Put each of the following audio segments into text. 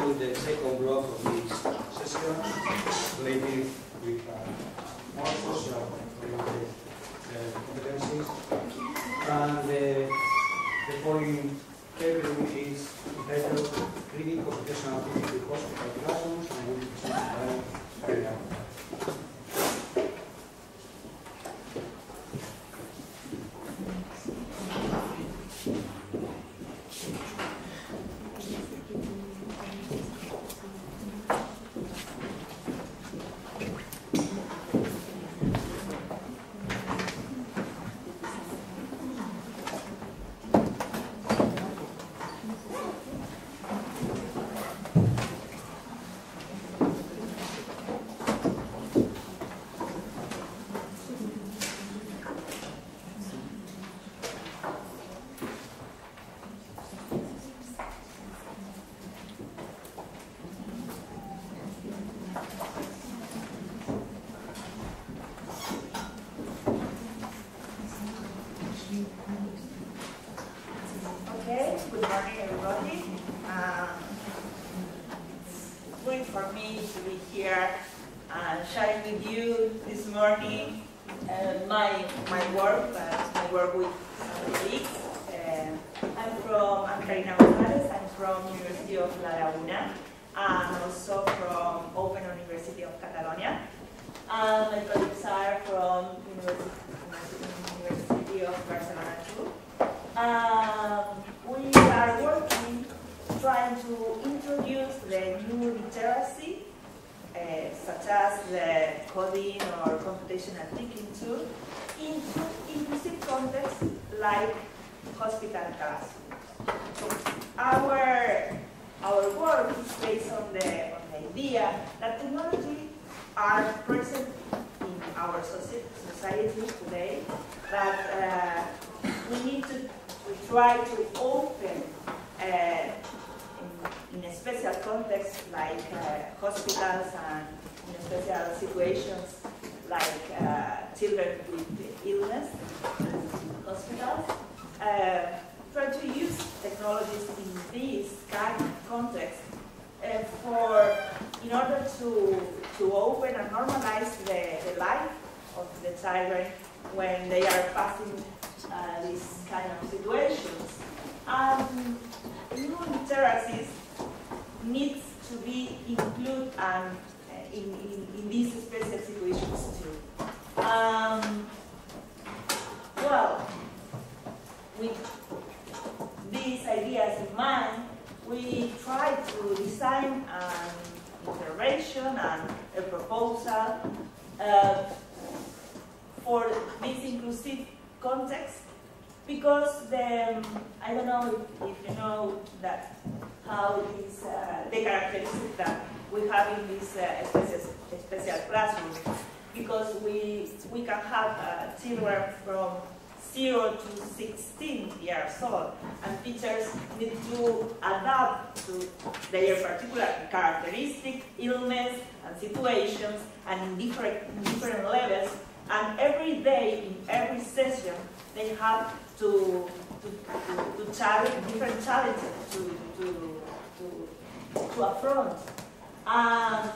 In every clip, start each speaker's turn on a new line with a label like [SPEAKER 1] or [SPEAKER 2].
[SPEAKER 1] to the second block of this session related with uh, more social uh, competencies. And the, the point category is entitled Reading Computational Thinking with Hospital Classrooms and will be Carina.
[SPEAKER 2] Okay, good morning everybody. Um, it's great for me to be here and sharing with you this morning uh, my my work, uh, my work with some colleagues. Uh, I'm from, I'm Carina Gonzalez, I'm from University of La Laguna and also from Open University of Catalonia. Colleagues are from University, of Barcelona too. Um, we are working trying to introduce the new literacy, uh, such as the coding or computational thinking tool, into inclusive contexts like hospital classrooms. Our, our work is based on the, on the idea that technology are present our society today, that uh, we need to, to try to open uh, in, in a special context like uh, hospitals and in special situations like children with illness hospitals. Try to use technologies in this kind of context uh, for in order to to open and normalize the, the life of the children when they are passing uh, these kind of situations. Um, new literacies needs to be included and uh, in, in, in these special situations too. Um, well, with these ideas in mind, we try to design an intervention and a proposal uh, for this inclusive context because the, I don't know if, you know that how these, uh, the characteristics that we have in this uh, special, special classroom because we, we can have uh, children from 0 to 16 years old and teachers need to adapt to their particular characteristic, illness and situations and in different, different levels and every day in every session they have to, to, to, to challenge different challenges to, to, to, to affront. And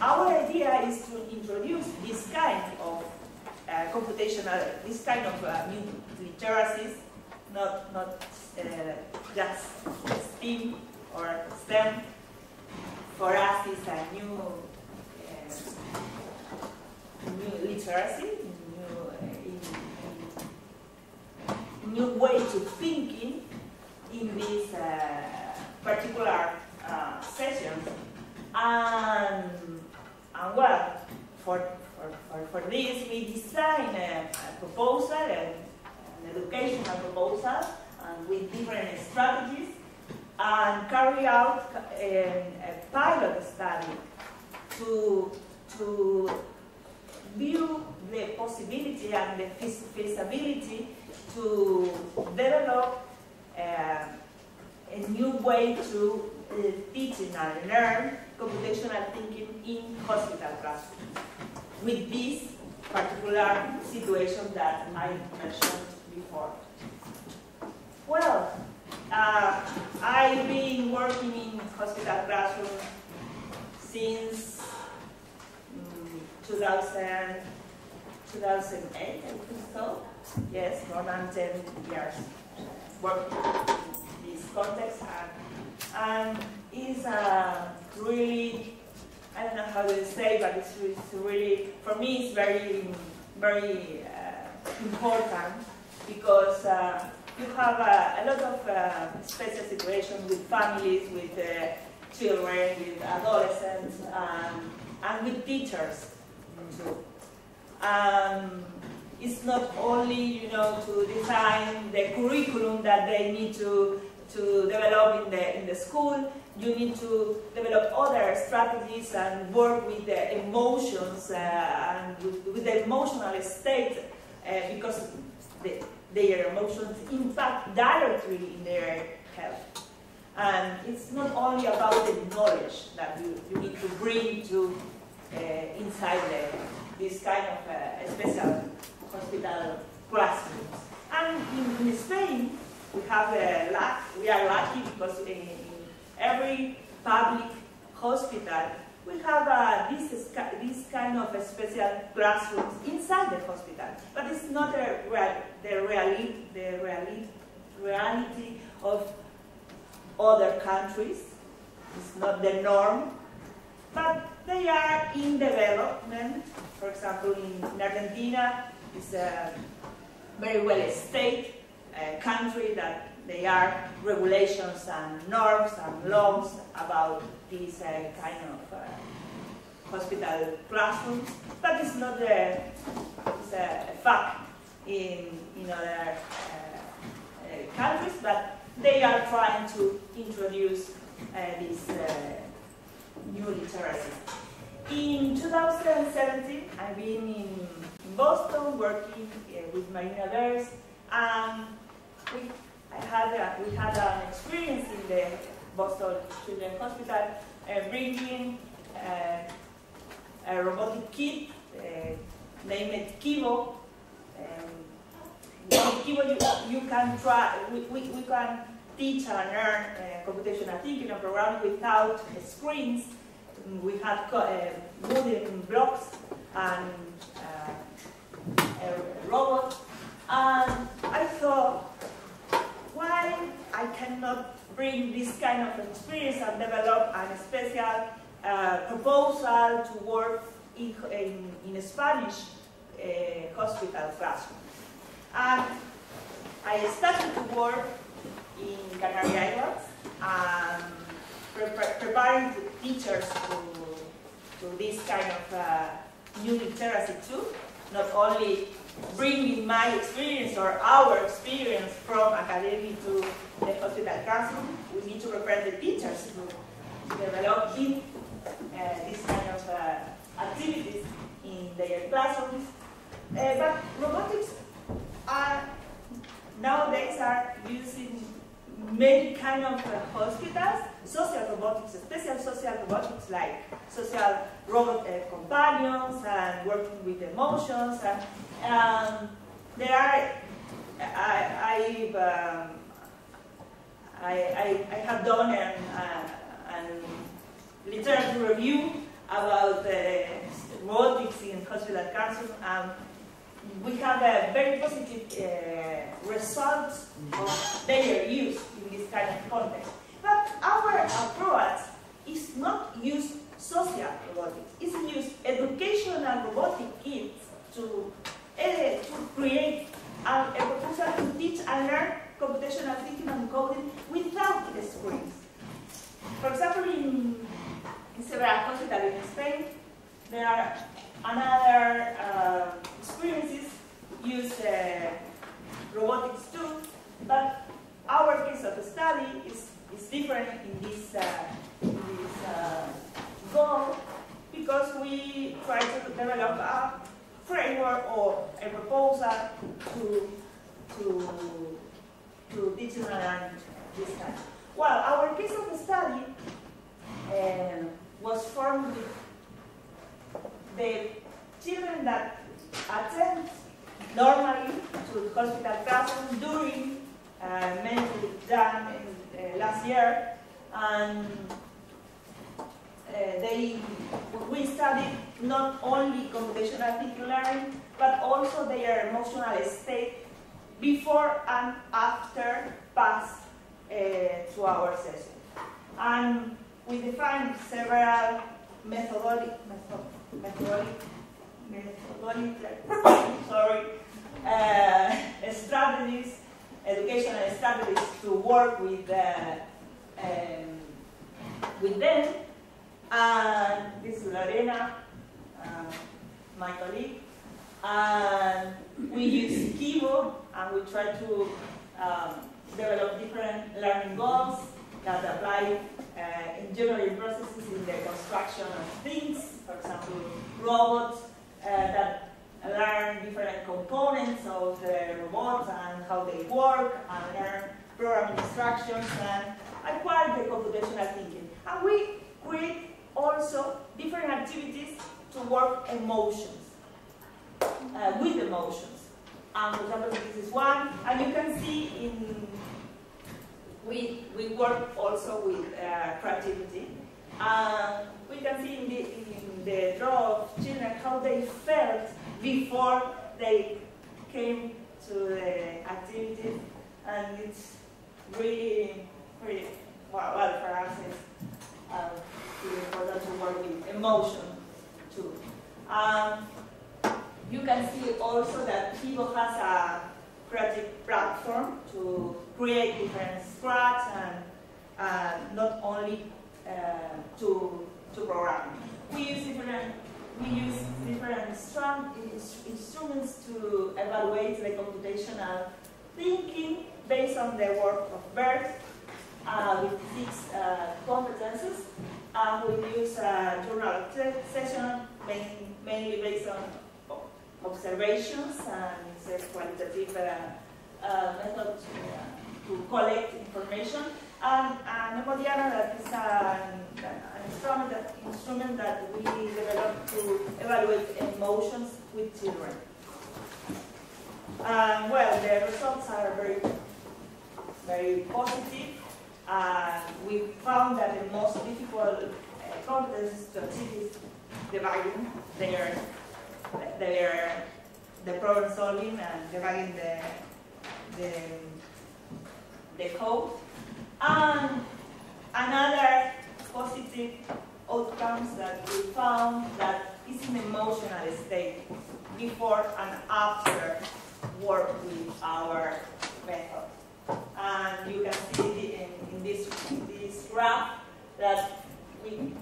[SPEAKER 2] our idea is to introduce this kind of uh, computational, this kind of uh, new literacies, not, not uh, just STEAM or STEM. For us, it's a new, uh, new literacy, new, new way to thinking in this particular uh, sessions. And, and well, for, for, this, we design a, a proposal, a, an educational proposal, with different strategies, and carry out a, a pilot study to, to view the possibility and the feasibility to develop uh, a new way to uh, teach and learn computational thinking in hospital classrooms with this particular situation that I mentioned before. Well, uh, I've been working in hospital classroom since um, 2000, 2008, I think so. Yes, more than 10 years working in this context. And, and is uh, really, I don't know how to say, but it's, it's really, for me, it's very, very uh, important because uh, you have uh, a lot of uh, special situations with families, with uh, children, with adolescents, um, and with teachers. Um, it's not only you know to design the curriculum that they need to to develop in the in the school. You need to develop other strategies and work with the emotions uh, and with, with, the emotional state uh, because the, their emotions impact directly in their health. And it's not only about the knowledge that you, you need to bring to uh, inside the, this kind of uh, special hospital classrooms. And in, in Spain, we have a luck, we are lucky because in every public hospital we have uh, this, this kind of special classrooms inside the hospital, but it's not a real, the, reality, the reality, reality of other countries. It's not the norm, but they are in development. For example, in, in Argentina, it's a very well established uh, country that there are regulations and norms and laws about this uh, kind of uh, hospital classrooms, but it's not a, it's a fact in, in other uh, uh, countries, but they are trying to introduce uh, this new literacy. In 2017, I've been in, in Boston working with Marina Bers, and we I had a, we had an experience in the Boston Children's Hospital uh, bringing uh, a robotic kit uh, named Kibo. Um, Kibo, you, you can try, we, we, we can teach and learn uh, computational thinking and programming without screens. We had uh, wooden blocks and uh, a robot. And I thought, why I cannot bring this kind of experience and develop a special uh, proposal to work in, in, in Spanish uh, hospital classroom. And I started to work in Canary Islands, um, pre preparing teachers to, to this kind of uh, new literacy too, not only bringing my experience or our experience from academy to the hospital classroom, we need to prepare the teachers to develop in, uh, this kind of uh, activities in their classrooms. Uh, but robotics are nowadays are using many kind of uh, hospitals, social robotics, special social robotics like social robot uh, companions and working with emotions. And, um, there are, I, I've, um, I, I, I, have done an, uh, an literature review about robotics in hospital cancer. Um, we have a very positive uh, results of their use in this kind of context. But our approach is not use social robotics, it's use educational robotic kits to, uh, to create a, a proposal to teach and learn computational thinking and coding without the screens. For example, in, in several hospitals in Spain, there are another uh, experiences use uh, robotics too, but our case of study is, is different in this, uh, in this uh, goal because we try to develop a framework or a proposal to, to, to digital and this kind. Well, our case of study uh, was formed with the children that attend normally to the hospital classroom uh, exam in, uh, last year, and they, we studied not only computational thinking learning, but also their emotional state before and after pass uh, to our session. And we defined several methodologic, methodologic, methodologic sorry, uh, strategies, educational strategies to work with, uh, um, with them. And this is Lorena, uh, my colleague. And we use Kibo and we try to um, develop different learning goals that apply uh, in general processes in the construction of things, for example, robots uh, that learn different components of the robots and how they work, and learn programming instructions and acquire the computational thinking. And we create also different activities to work emotions, uh, with emotions. And for example, this is one, and you can see in, we, we work also with uh, creativity. And we can see in the, in the draw of children how they felt before they came to the activity. And it's really, really, well, well for us, it's uh, really important to work with emotion too. Um, you can see also that Kibo has a creative platform to create different scratch and uh, not only uh, to, to program. We use different we use different strong instruments to evaluate the computational thinking based on the work of Bers uh, with six uh, competences. And we use a journal session main, mainly based on observations and it's a qualitative uh, uh, method to, to, collect information. And, and Emodiana that is an instrument, that, instrument that we developed to evaluate emotions with children. Um, well, the results are very, very positive. Uh, we found that the most difficult uh, competencies to achieve is debugging their their the problem solving and debugging the the, the code. And another positive outcomes that we found that is an emotional state before and after work with our method. And you can see in, in this, this graph that we,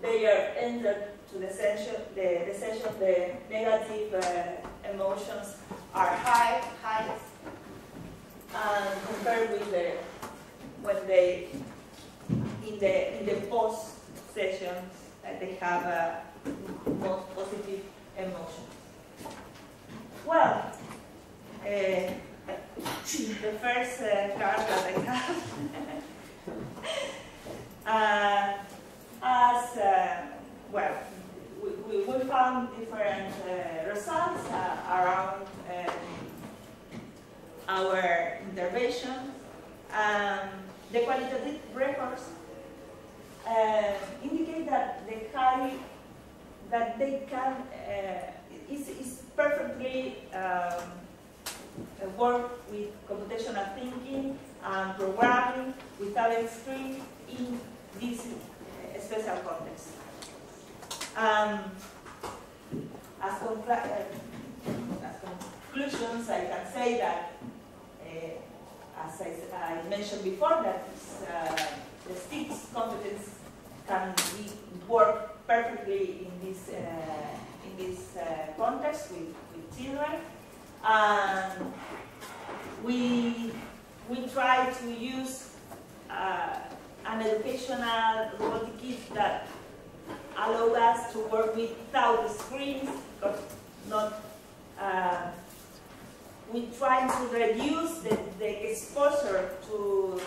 [SPEAKER 2] they are entered to the session, the, the session, the negative uh, emotions are high, high, and compared with the when they in the in the post sessions that they have a most positive emotion. Well, uh, the first uh, card that I have. uh, as uh, well, we, we found different uh, results uh, around um, our intervention. Um, the qualitative records uh, indicate that the high that they can uh, is, is perfectly um, work with computational thinking and programming without screen in this uh, special context. Um, as, uh, as, conclusions, I can say that, uh, as I, I, mentioned before, that uh, the STICS competence can be, work perfectly in this, uh, in this uh, context with, with children. And we, we try to use uh, an educational robotic kit that allows us to work without the screens, because not, uh, we try to reduce the, the exposure to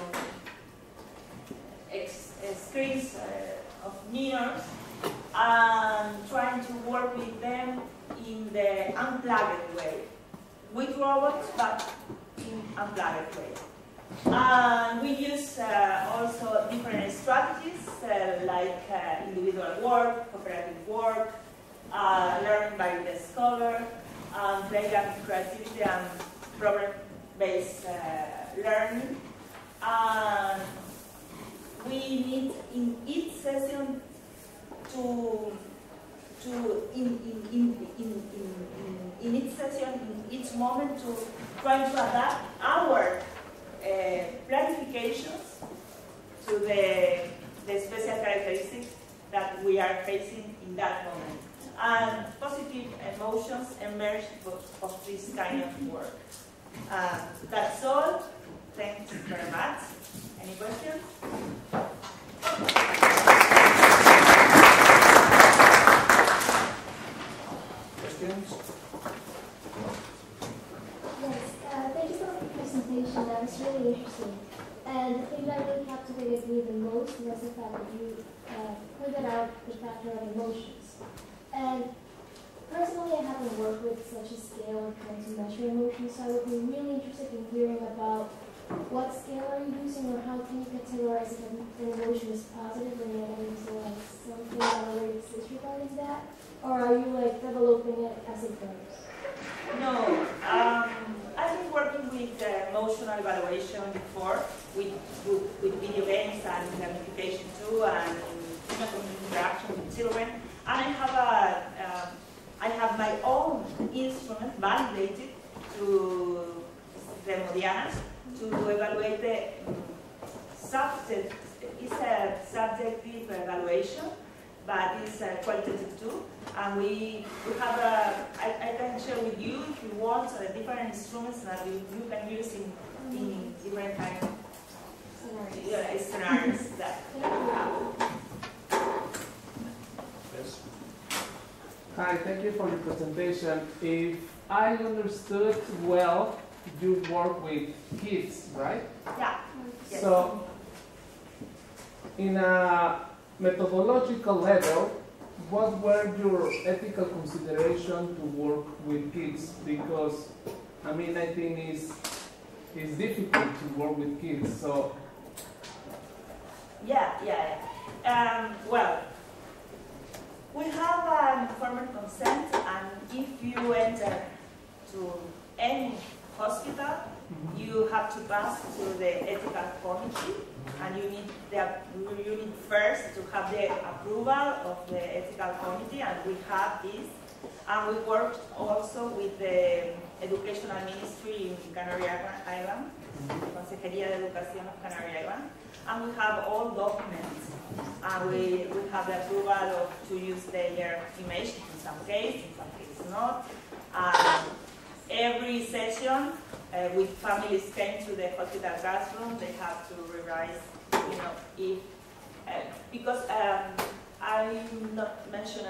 [SPEAKER 2] ex, screens uh, of nears and trying to work with them in the unplugged way, with robots, but in unplugged way. And we use uh, also different strategies uh, like uh, individual work, cooperative work, uh, learning by the scholar, and playground creativity and problem-based uh, learning. And we need in each session to to in in, in, in, in, in each session, in each moment to try to adapt our uh, planifications to the, the special characteristics that we are facing in that moment. And positive emotions emerge of this kind of work. Uh, that's all. Thanks very much. Any? Questions?
[SPEAKER 3] Yes, uh, thank you so much for the presentation. That was really interesting. And the thing that really captivated me the most was the fact that you uh, pointed out the factor of emotions. And personally, I haven't worked with such a scale of trying to measure emotions, so I would be really interested in hearing about what scale are you using or how can you categorize if an emotion is positive or negative? There like something that already exists regarding that? Or are you like developing it as it goes?
[SPEAKER 2] No, um, I've been working with uh, emotional evaluation before, with, with, with video games and gamification too, and human interaction with children. And I have a, um, I have my own instrument validated to the Emodiana to evaluate the um, subject. It's a subjective evaluation, but it's uh, qualitative too. And we, we have a, I, I can share with you if you want uh, different instruments that you, you can use in, in different kind of
[SPEAKER 3] Scenarios.
[SPEAKER 2] uh, scenarios that
[SPEAKER 3] Thank you.
[SPEAKER 1] Yes.
[SPEAKER 4] Hi, thank you for the presentation. If I understood well, you work with kids, right?
[SPEAKER 2] yeah. Yes.
[SPEAKER 4] So, in a methodological level, what were your ethical considerations to work with kids? Because, I mean, I think it's, it's difficult to work with kids. So,
[SPEAKER 2] Yeah, yeah, yeah. Um, well, we have an informed consent, and if you enter to any hospital, mm-hmm. you have to pass to the ethical committee, and you need the, you need first to have the approval of the ethical committee, and we have this. And we worked also with the educational ministry in Canary Island, Consejería de Educación of Canary Island, and we have all documents. And we, we have the approval of, to use their image in some case, in some cases not. And every session, uh, with families came to the hospital classroom, they have to revise, you know, if, uh, because um, I not mentioned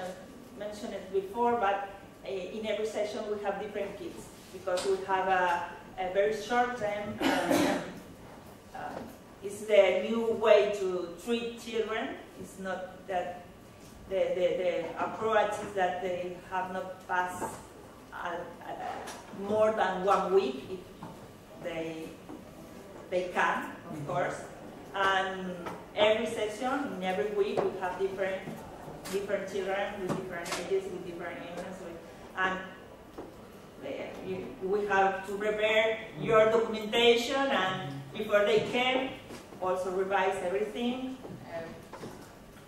[SPEAKER 2] mentioned it before, but uh, in every session we have different kids because we have a, a very short term. Uh, uh, it's the new way to treat children. It's not that the, the, the approach is that they have not passed uh, uh, more than one week if they they can, of course. And every session, in every week, we have different different children with different ages, with different ages, and we have to prepare your documentation, and before they came, also revise everything. Um,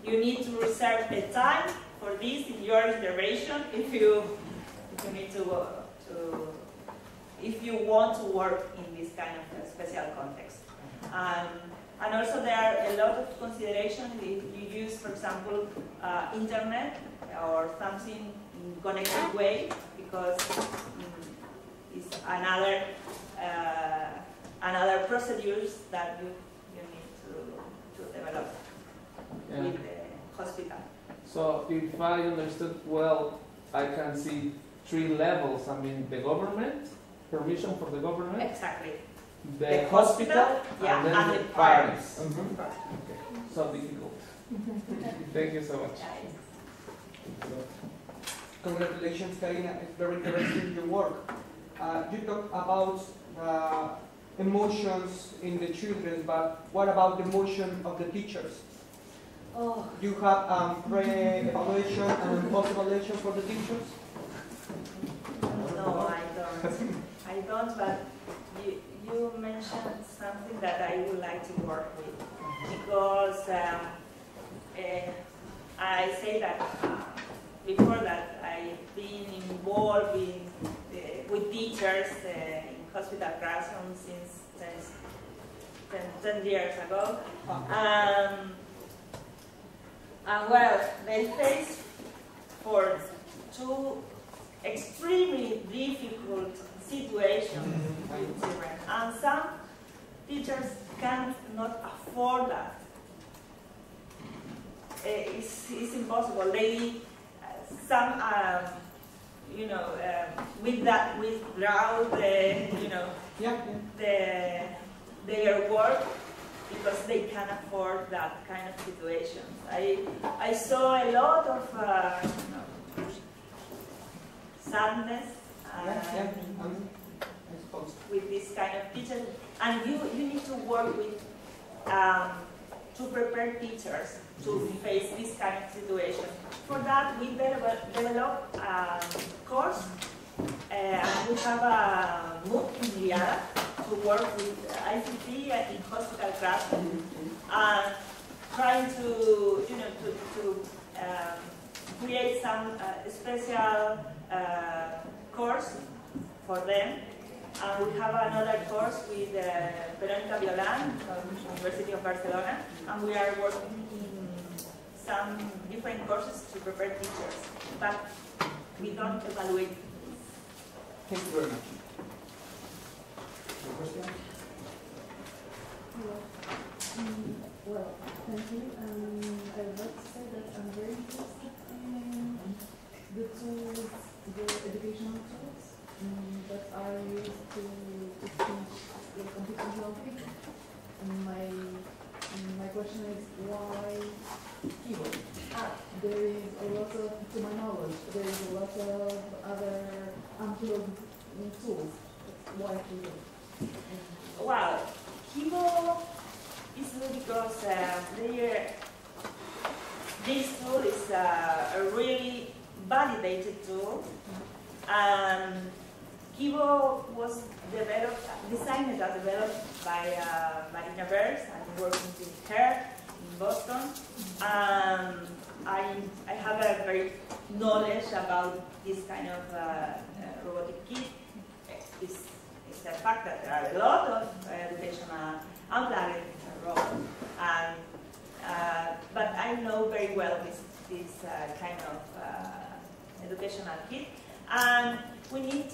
[SPEAKER 2] you need to reserve the time for this in your intervention if you if you need to uh, to if you want to work in this kind of uh, special context. Um, and also there are a lot of considerations if you use, for example, uh, internet or something in connected way because mm, it's another uh, another procedures that you, you need to, to develop
[SPEAKER 4] yeah.
[SPEAKER 2] with the hospital.
[SPEAKER 4] So if I understood well, I can see three levels. I mean, the government, permission for the government,
[SPEAKER 2] Exactly.
[SPEAKER 4] the,
[SPEAKER 2] The
[SPEAKER 4] hospital,
[SPEAKER 2] hospital, yeah,
[SPEAKER 4] and then
[SPEAKER 2] and
[SPEAKER 4] the
[SPEAKER 2] the
[SPEAKER 4] parents.
[SPEAKER 2] parents.
[SPEAKER 4] Okay. So difficult. Thank you so much.
[SPEAKER 5] Congratulations, Carina. It's very interesting your work. Uh, you talk about uh, emotions in the children, but what about the emotion of the teachers?
[SPEAKER 2] Oh,
[SPEAKER 5] You have um, pre-evaluation and post-evaluation for the teachers?
[SPEAKER 2] no, I don't. I don't, but you, you mentioned something that I would like to work with. Because um, eh, I say that uh, before that I've been involved in, uh, with teachers uh, in hospital classrooms since 10, 10, 10 years ago. Um, and well, they face for two extremely difficult situations with children. And some teachers cannot afford that. Eh, It's, it's impossible. They, uh, some, um, you know, um, with that, withdraw the, you know,
[SPEAKER 5] Yeah, yeah.
[SPEAKER 2] the, their work because they can afford that kind of situations. I, I saw a lot of uh, you know, sadness
[SPEAKER 5] Yeah, yeah.
[SPEAKER 2] uh,
[SPEAKER 5] Um,
[SPEAKER 2] with this kind of teachers, and you, you need to work with um, to prepare teachers to face this kind of situation. For that, we develop, a course, uh, and we have a MOOC in Liara to work with ICT in hospital classrooms, and trying to, you know, to, to um, create some uh, special uh, course for them. And we have another course with uh, Veronica Violant from University of Barcelona, and we are working in some different courses to prepare teachers, but we don't evaluate.
[SPEAKER 5] Thank you very much.
[SPEAKER 1] Any question?
[SPEAKER 6] Mm, Well, thank you. Um, I would like to say that I'm very interested in the tools, the educational tools mm, that are used to, to teach the computational thinking. And my, my question is why Kibo?
[SPEAKER 2] Ah,
[SPEAKER 6] There is a lot of, to my knowledge, there is a lot of other unplugged tools. Why Kibo?
[SPEAKER 2] Well, Kibo is because uh, they, this tool is uh, a really validated tool. And Kibo was developed, designed and developed by uh, Marina Bers. Working with her in Boston. Um, I, I have a very knowledge about this kind of uh, uh, robotic kit. It's, it's a fact that there are a lot of uh, educational unplugged robots. And, uh, but I know very well this, this uh, kind of uh, educational kit. And we need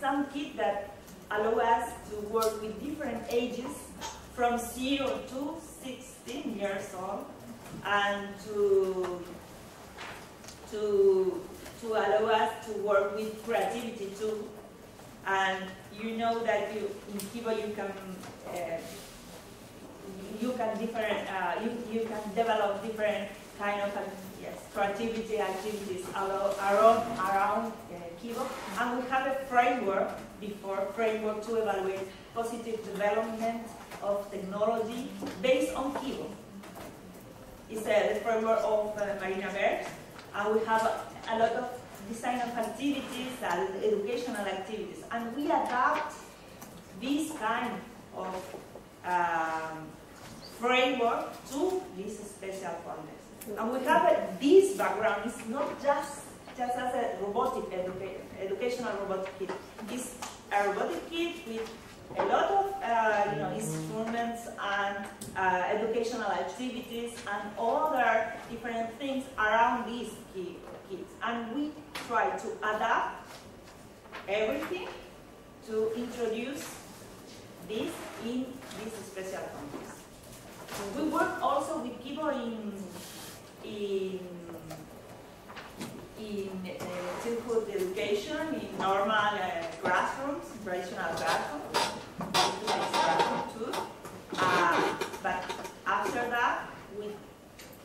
[SPEAKER 2] some kit that allow us to work with different ages from 0 to 16 years old and to, to, to allow us to work with creativity too. And you know that you, in Kibo you can uh, you can different uh, you, you can develop different kind of uh, yes creativity activities around around, around uh, Kibo, and we have a framework before framework to evaluate positive development of technology based on Kibo. It's a framework of uh, Marina Bers, and we have a, a lot of design of activities and educational activities, and we adapt this kind of um, framework to this special context. And we have a, this background is not just just as a robotic educa educational robotic kit. It's a robotic kit with a lot of uh, you know instruments and uh, educational activities and other different things around these kids. And we try to adapt everything to introduce this in this special context. We work also with people in in in uh, education in normal uh, classrooms, traditional classrooms, too. Uh, but after that, we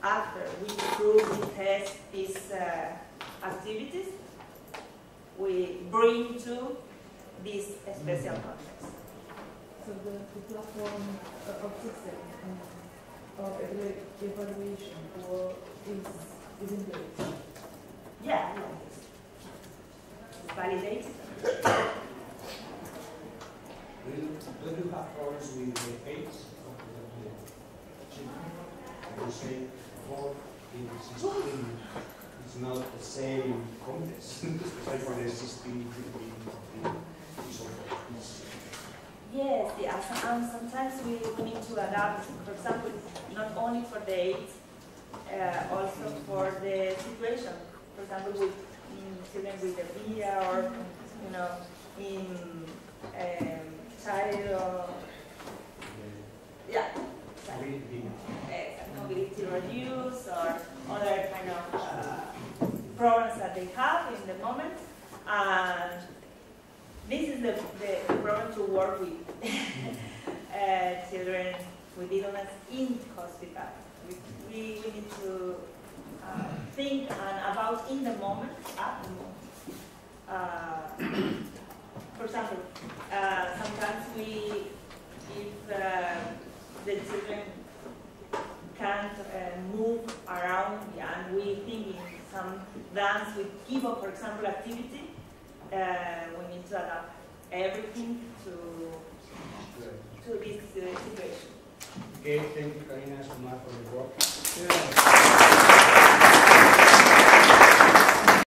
[SPEAKER 2] after we prove, we test these uh, activities, we bring to this special context.
[SPEAKER 6] So the, the platform uh, of system, um, of evaluation or is, is in place?
[SPEAKER 2] Yeah. Validated.
[SPEAKER 1] Do you, do you have problems with the age of the? You say four, it's not the same context, especially for the sixteen, fifteen, fourteen, and so forth.
[SPEAKER 2] Yes, and sometimes we, need to adapt, for example, not only for the age, uh, also for the situation. For example, with children with a dementia or, you know, in um, child, or, yeah,
[SPEAKER 1] we-
[SPEAKER 2] uh, mobility reduce or other kind of uh, problems that they have in the moment. And this is the, the, problem to work with uh, children with illness in hospital. We, we need to uh, think and about in the moment, at the moment. Uh, for example, uh, sometimes we, if uh, the children can't uh, move around and we think in some dance with Kibo, for example, activity, uh, we need to adapt everything to, to this uh, situation.
[SPEAKER 1] Okay, thank you, Karina, so much for the work.